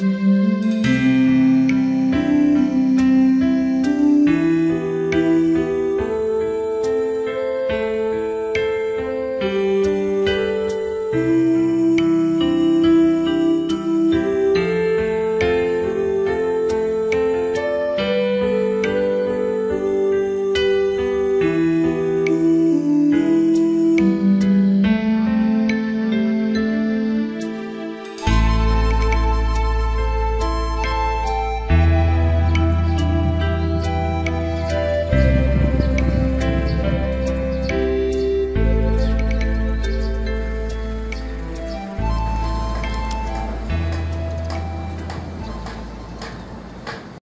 嗯。